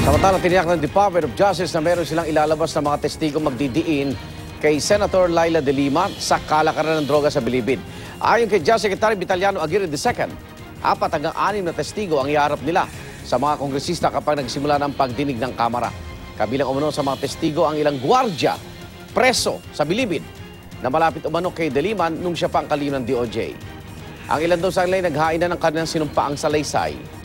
Samantalang tiniyak ng Department of Justice na meron silang ilalabas na mga testigo magdidiin kay Senator Laila de Lima sa kalakaran ng droga sa Bilibid. Ayon kay Justice Secretary Vitaliano Aguirre II, apat hanggang anim na testigo ang iharap nila sa mga kongresista kapag nagsimula ng pagdinig ng Kamara. Kabilang umano sa mga testigo ang ilang gwardya preso sa Bilibid na malapit umano kay de Lima nung siya pa ang kalihim ng DOJ. Ang ilan daw sa kanila naghain na ng kanilang sinumpaang salaysay